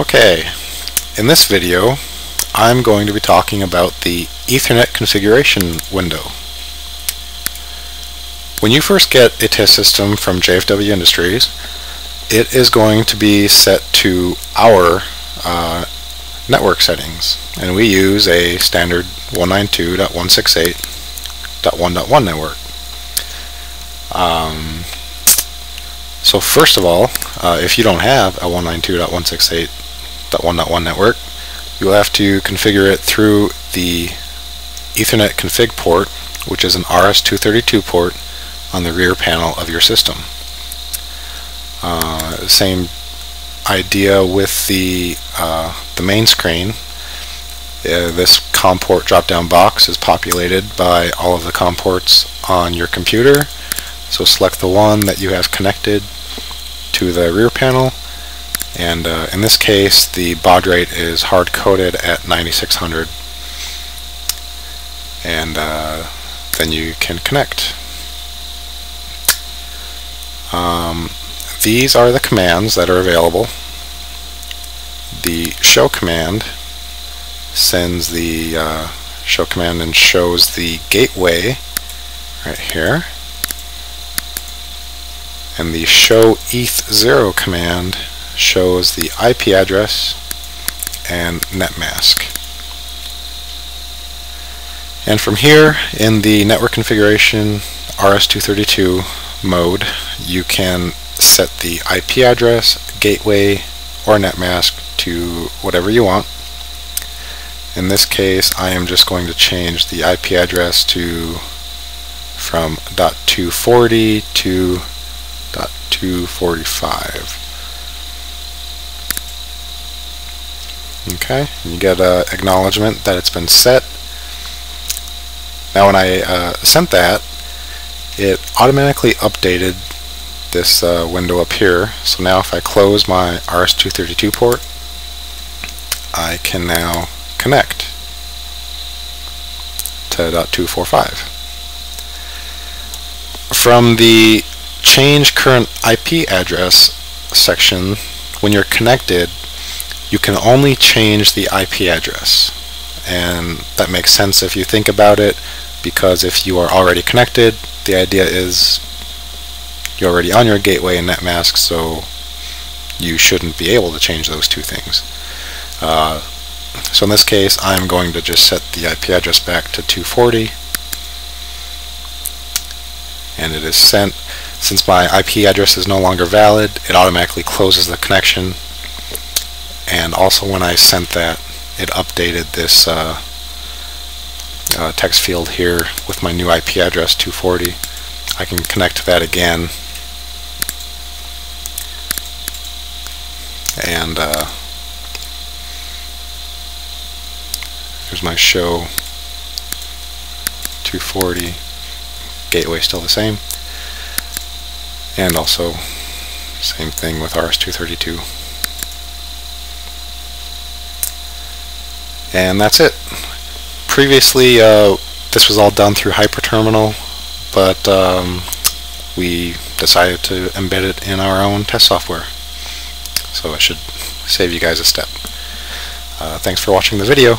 Okay, in this video I'm going to be talking about the Ethernet configuration window. When you first get a test system from JFW Industries, it is going to be set to our uh, network settings, and we use a standard 192.168.1.1 network. Um, so first of all, uh, if you don't have a 192.168.1.1 network, you'll have to configure it through the Ethernet config port, which is an RS-232 port on the rear panel of your system. Uh, same idea with the uh, the main screen. Uh, this COM port drop-down box is populated by all of the COM ports on your computer. So select the one that you have connected to the rear panel and uh, in this case the baud rate is hard coded at 9600 and uh, then you can connect. Um, these are the commands that are available. The show command sends the uh, show command and shows the gateway right here and the show eth0 command shows the IP address and netmask. And from here in the network configuration RS-232 mode you can set the IP address, gateway, or netmask to whatever you want. In this case I am just going to change the IP address to from .240 to .245. Okay, you get an acknowledgement that it's been set. Now when I uh, sent that, it automatically updated this uh, window up here. So now if I close my RS-232 port, I can now connect to .245. From the change current IP address section, when you're connected, you can only change the IP address. And that makes sense if you think about it, because if you are already connected, the idea is you're already on your gateway and netmask, so you shouldn't be able to change those two things. Uh, so in this case, I'm going to just set the IP address back to 240, and it is sent. Since my IP address is no longer valid, it automatically closes the connection and also when I sent that it updated this uh, uh, text field here with my new IP address 240 I can connect to that again. And uh, here's my show. 240 gateway still the same. And also same thing with RS232 and that's it. Previously uh, this was all done through Hyperterminal but um, we decided to embed it in our own test software so it should save you guys a step. Uh, thanks for watching the video.